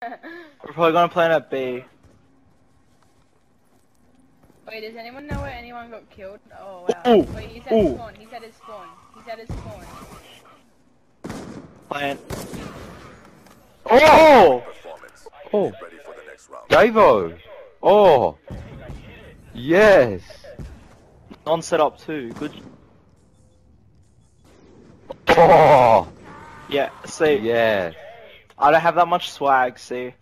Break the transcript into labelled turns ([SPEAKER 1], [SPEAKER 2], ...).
[SPEAKER 1] We're probably gonna plan at B.
[SPEAKER 2] Wait, does anyone know where anyone got killed? Oh wow.
[SPEAKER 1] Ooh,
[SPEAKER 2] Wait, he said
[SPEAKER 1] ooh.
[SPEAKER 2] his spawn. He said his spawn. He said his spawn.
[SPEAKER 1] Plan. Oh!
[SPEAKER 3] Oh,
[SPEAKER 4] Ready for the next round.
[SPEAKER 3] Davo. Oh. Yes.
[SPEAKER 1] Non set up too. Good.
[SPEAKER 3] Oh.
[SPEAKER 1] Yeah. See,
[SPEAKER 3] Yes.
[SPEAKER 1] I don't have that much swag. See.